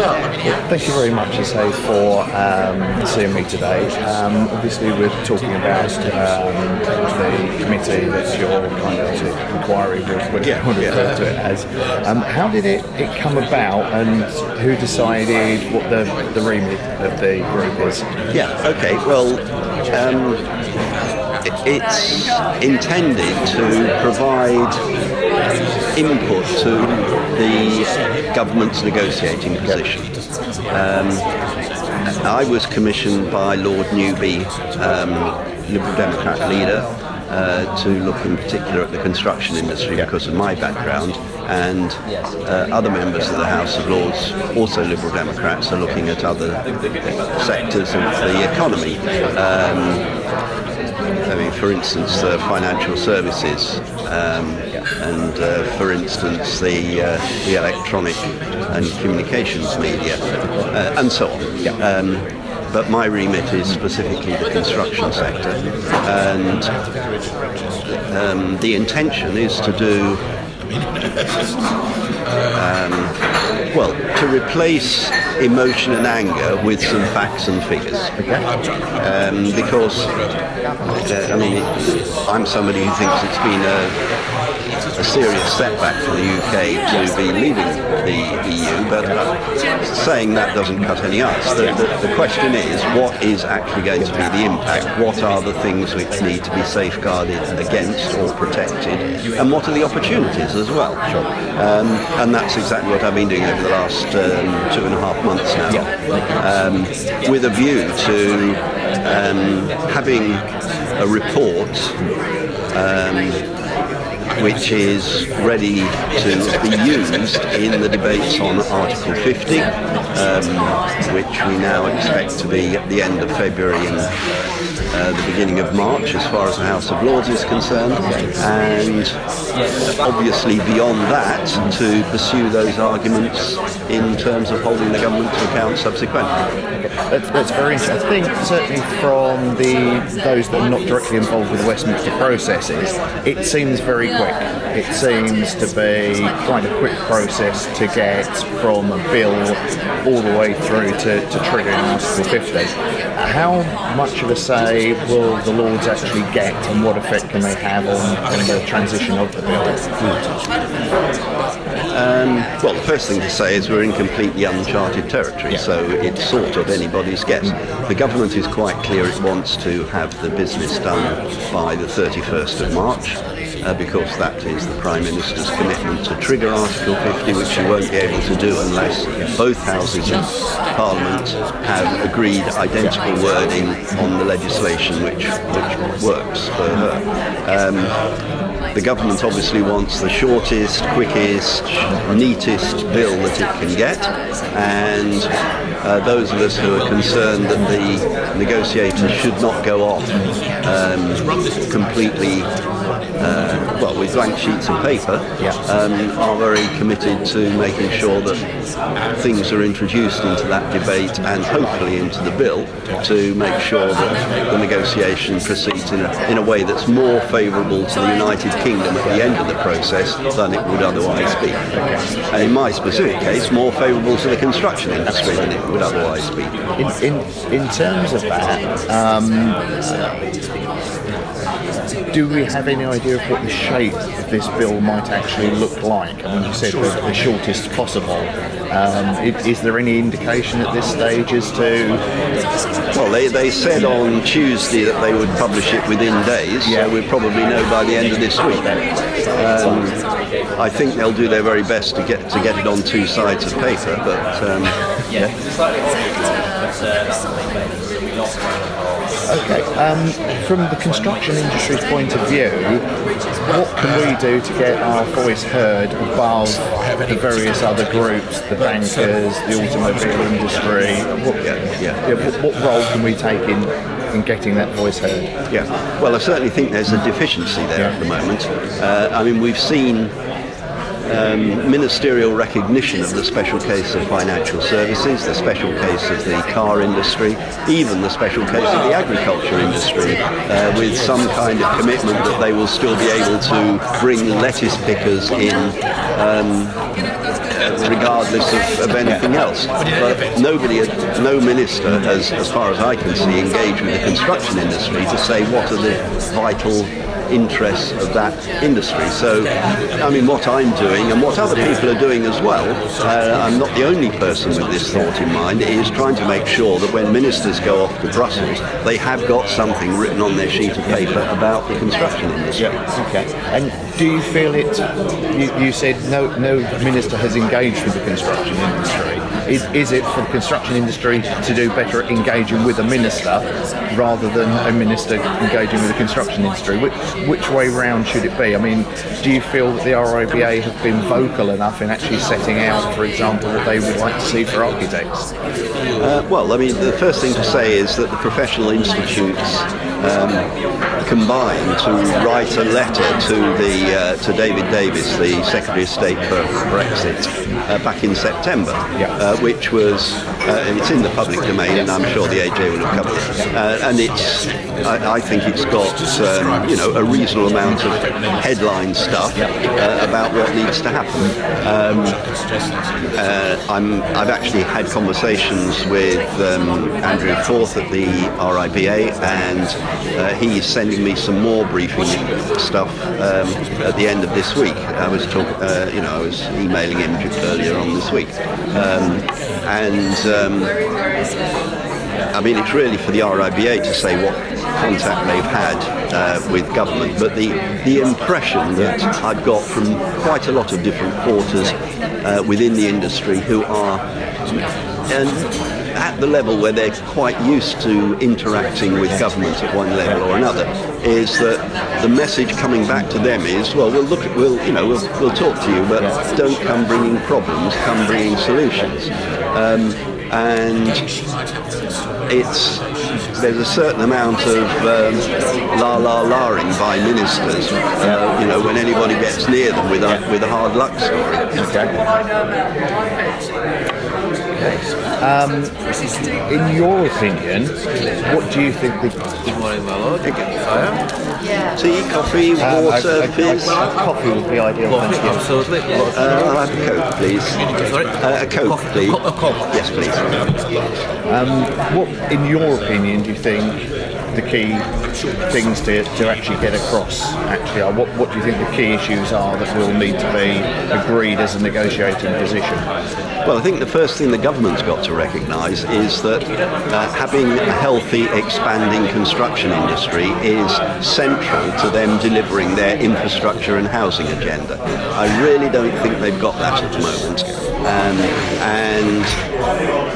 Thank you very much, I say, for um, seeing me today. Um, obviously, we're talking about um, the committee that your kind of inquiry would, Yeah, would yeah. refer to it as. Um, how did it, it come about, and who decided what the, the remit of the group is? Yeah, okay. Well, um, it's intended to provide input to the government's negotiating position. Um, I was commissioned by Lord Newby, um, Liberal Democrat leader, uh, to look in particular at the construction industry because of my background, and uh, other members of the House of Lords, also Liberal Democrats, are looking at other sectors of the economy. Um, I mean, for instance, the financial services, um, and uh, for instance, the uh, the electronic and communications media, uh, and so on. Um, but my remit is specifically the construction sector, and um, the intention is to do well, to replace emotion and anger with some facts and figures. Um, because, uh, I mean, I'm somebody who thinks it's been a, a serious setback for the UK to be leaving the EU, but saying that doesn't cut any ice. The, the, the question is, what is actually going to be the impact? What are the things which need to be safeguarded against or protected? And what are the opportunities as well? Um, and that's exactly what I've been doing over the last um, two and a half months now, um, with a view to um, having a report um, which is ready to be used in the debates on Article 50, um, which we now expect to be at the end of February uh, the beginning of March, as far as the House of Lords is concerned, and obviously beyond that to pursue those arguments in terms of holding the government to account subsequently. That's, that's very interesting. I think certainly from the those that are not directly involved with the Westminster processes, it seems very quick. It seems to be quite a quick process to get from a bill all the way through to, to triggering Article 50. How much of a say will the Lords actually get and what effect can they have on, on the transition of the bill? Um, well, the first thing to say is we're in completely uncharted territory, so it's sort of anybody's guess. Mm. The government is quite clear it wants to have the business done by the 31st of March. Uh, because that is the Prime Minister's commitment to trigger Article 50, which she won't be able to do unless both houses of Parliament have agreed identical wording on the legislation which, which works for her. Um, the government obviously wants the shortest, quickest, neatest bill that it can get, and uh, those of us who are concerned that the negotiators should not go off um, completely, uh, well, with blank sheets of paper, um, are very committed to making sure that things are introduced into that debate and hopefully into the bill to make sure that the negotiation proceeds in a, in a way that's more favourable to the United Kingdom at the end of the process than it would otherwise be. And in my specific case, more favourable to the construction industry than it would otherwise be. In, in, in terms of that, um, do we have any idea of what the shape of this bill might actually look like? I mean, you said the, the shortest possible. Um, i- is there any indication at this stage as to Well, they, they said on Tuesday that they would publish it within days, Yeah. so we'll probably know by the end of this week. Um, I think they'll do their very best to get to get it on two sides of paper, but um, Okay. Um, from the construction industry's point of view, what can we do to get our voice heard above the various other groups, the bankers, the automobile industry? What, Yeah, yeah. what, what role can we take in, in getting that voice heard? Yeah, well, I certainly think there's a deficiency there at the moment. Uh, I mean, we've seen um, ministerial recognition of the special case of financial services, the special case of the car industry, even the special case of the agriculture industry, uh, with some kind of commitment that they will still be able to bring lettuce pickers in um, regardless of, of anything else. But nobody, no minister has, as far as I can see, engaged with the construction industry to say what are the vital interests of that industry. So, I mean, what I'm doing and what other people are doing as well, uh, I'm not the only person with this thought in mind, is trying to make sure that when ministers go off to Brussels, they have got something written on their sheet of paper about the construction industry. Okay. And do you feel it? You, you said no, no minister has engaged with the construction industry. Is, is it for the construction industry to do better at engaging with a minister rather than a minister engaging with the construction industry? Which, which way round should it be? I mean, do you feel that the RIBA have been vocal enough in actually setting out, for example, what they would like to see for architects? Uh, well, I mean, the first thing to say is that the professional institutes um, combined to write a letter to the uh, to David Davis, the Secretary of State for Brexit, uh, back in September, Yeah. uh, which was uh, it's in the public domain, and I'm sure the AJ will have covered it. Uh, and it's I, I think it's got um, you know a reasonable amount of headline stuff uh, about what needs to happen. Um, uh, I'm, I've actually had conversations with um, Andrew Forth at the RIBA, and uh, he's sending me some more briefing stuff um, at the end of this week. I was talk, uh, you know, I was emailing him earlier on this week, um, and. Um, I mean, it's really for the RIBA to say what contact they've had uh, with government, but the, the impression that I've got from quite a lot of different quarters uh, within the industry who are and at the level where they're quite used to interacting with government at one level or another is that the message coming back to them is well we'll look at we'll you know we'll, we'll talk to you but don't come bringing problems come bringing solutions. Um, and it's there's a certain amount of um, la la laring by ministers, uh, you know, when anybody gets near them with a with a hard luck story. Um, in your opinion, what do you think the Good morning, my lord. Tea, coffee, um, water, a, a, fizz. a coffee would be ideal? Thank you. Absolutely. Uh, I'll have a coke, please. Sorry? Uh, a coke, Coffee. please. A co- a coke. Yes, please. What, in your opinion, do you think the key things to, to actually get across actually are? What, what do you think the key issues are that will need to be agreed as a negotiating position? Well, I think the first thing the government's got to recognise is that uh, having a healthy, expanding construction industry is central to them delivering their infrastructure and housing agenda. I really don't think they've got that at the moment. Um, and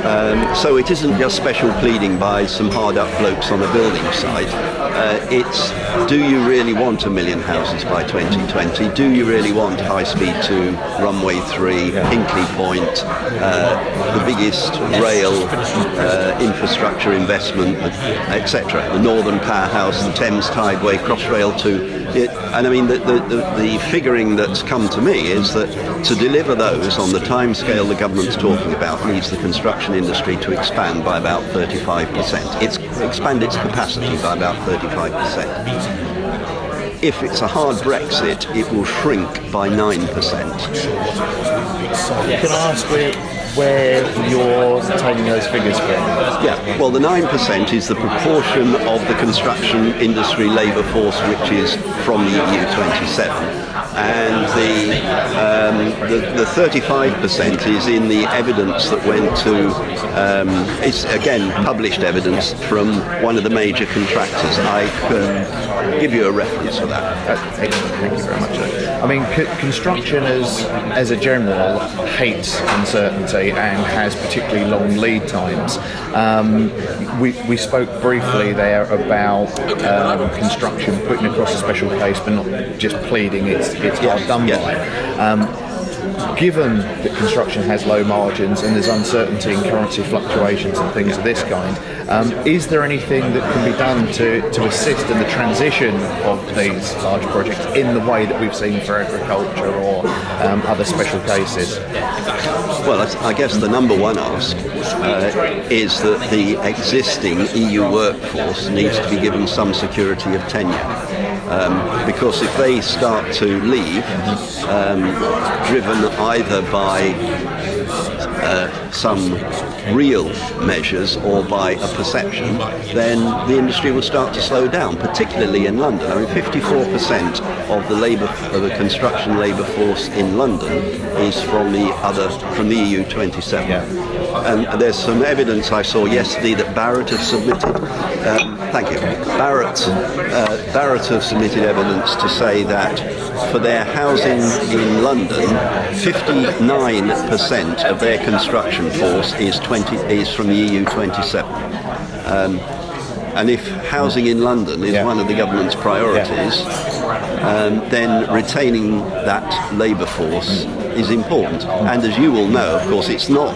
um, so it isn't just special pleading by some hard up blokes on a building site. Uh, it's do you really want a million houses by 2020? Do you really want high speed 2, runway 3, Hinkley Point, uh, the biggest rail uh, infrastructure investment, etc.? The Northern Powerhouse, the Thames Tideway, Crossrail 2. It, and I mean, the, the, the, the figuring that's come to me is that to deliver those on the timescale the government's talking about needs the construction industry to expand by about 35%. It's expand its capacity by about 35%. If it's a hard Brexit, it will shrink by 9%. Can I ask where, where you're taking those figures from? Yeah, well, the 9% is the proportion of the construction industry labour force which is from the EU 27. And the, um, the, the 35% is in the evidence that went to, um, it's again published evidence from one of the major contractors. I can give you a reference for that. Excellent, thank you very much. I mean, c- construction as as a general hates uncertainty and has particularly long lead times. Um, we, we spoke briefly there about um, construction putting across a special case, but not just pleading it's it's hard done yes. by. Um, Given that construction has low margins and there's uncertainty in currency fluctuations and things of this kind, um, is there anything that can be done to, to assist in the transition of these large projects in the way that we've seen for agriculture or um, other special cases? Well, I I guess the number one ask uh, is that the existing EU workforce needs to be given some security of tenure. Um, because if they start to leave, um, driven either by uh, some real measures or by a perception, then the industry will start to slow down, particularly in London. I mean, 54% of the labour, of the construction labour force in London is from the other, from the EU 27. Yeah. And there's some evidence I saw yesterday that Barratt have submitted. Um, thank you. Barratt, uh, Barratt have submitted evidence to say that for their housing in London, 59% of their construction force is 20 is from the EU 27. Um, and if housing in London is Yeah. one of the government's priorities, um, then retaining that labour force is important. And as you will know, of course, it's not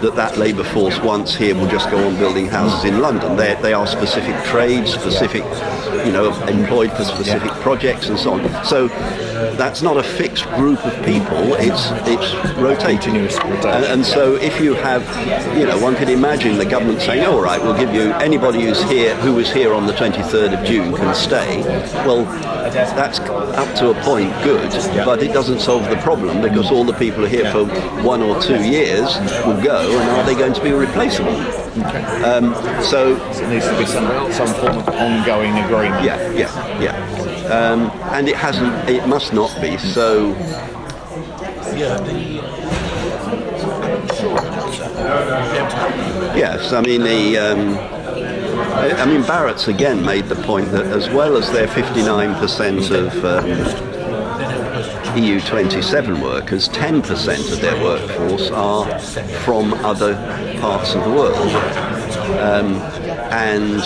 that that labour force once here will just go on building houses in London. They, they are specific trades, specific, you know, employed for specific projects and so on. So that's not a fixed group of people. It's it's rotating. And, and so if you have, you know, one could imagine the government saying, oh, "All right, we'll give you anybody who's here, who was here on the 23rd of June, can stay." Well, that's up to a point good, but it doesn't solve the problem because all the people who are here for one or two years will go, and are they going to be replaceable? Um, so It needs to be some, some form of ongoing agreement. yeah, yeah, yeah. Um, and it hasn't. It must not be. So yes, I mean the. Um, I mean Barratt's again made the point that as well as their 59% of um, EU 27 workers, 10% of their workforce are from other parts of the world. Um, and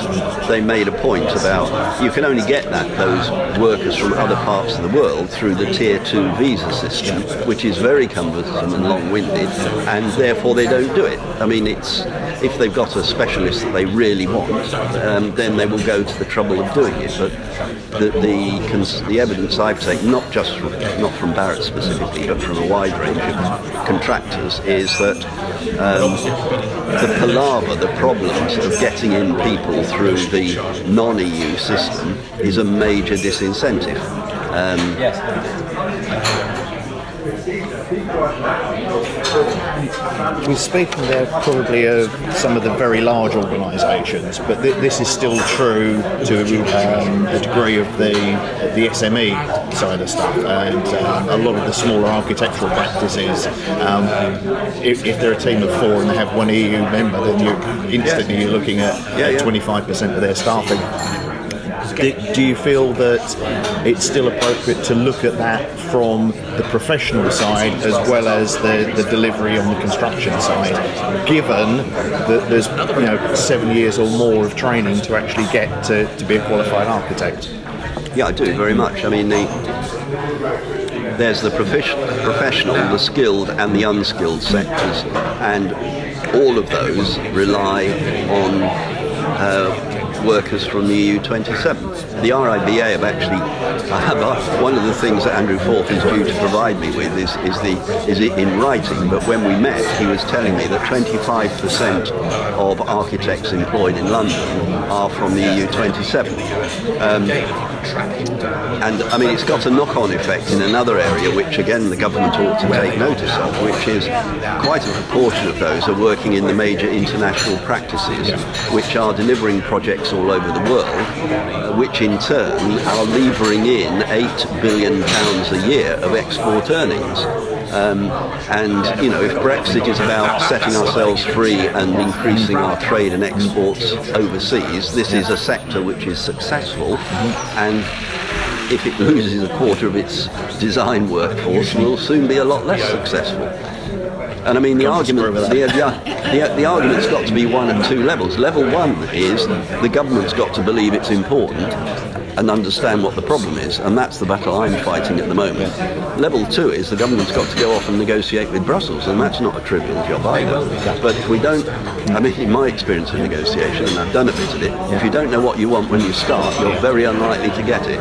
they made a point about you can only get that those workers from other parts of the world through the tier two visa system, which is very cumbersome and long-winded, and therefore they don't do it. I mean, it's if they've got a specialist that they really want, um, then they will go to the trouble of doing it. But the the, cons- the evidence I've taken, not just from, not from Barratt specifically, but from a wide range of contractors, is that um, the palaver, the problems of getting in people through the non-EU system is a major disincentive. Um, We're speaking there probably of some of the very large organisations, but th- this is still true to um, a degree of the the SME side of stuff, and um, a lot of the smaller architectural practices. Um, if, if they're a team of four and they have one EU member, then you instantly you're looking at Yeah, yeah. 25% of their staffing. Do, do you feel that it's still appropriate to look at that from the professional side as well as the, the delivery on the construction side, given that there's you know seven years or more of training to actually get to, to be a qualified architect? Yeah, I do very much. I mean, the, there's the profish- professional, the skilled, and the unskilled sectors, and all of those rely on uh, workers from the EU 27. The RIBA have actually, have one of the things that Andrew Forth is due to provide me with is, is the is it in writing. But when we met, he was telling me that 25% of architects employed in London are from the EU 27. Um, and I mean, it's got a knock-on effect in another area, which again the government ought to take notice of, which is quite a proportion of those are working in the major international practices, which are delivering projects all over the world, uh, which in turn are levering in eight billion pounds a year of export earnings. Um, and you know, if Brexit is about setting ourselves free and increasing our trade and exports overseas, this is a sector which is successful, and if it loses a quarter of its design workforce, will soon be a lot less successful. And I mean, the argument, the, the, the, the, argument's got to be one of two levels. Level one is the government's got to believe it's important and understand what the problem is, and that's the battle I'm fighting at the moment. Level two is the government's got to go off and negotiate with Brussels, and that's not a trivial job either. But if we don't, I mean, in my experience of negotiation, and I've done a bit of it, if you don't know what you want when you start, you're very unlikely to get it.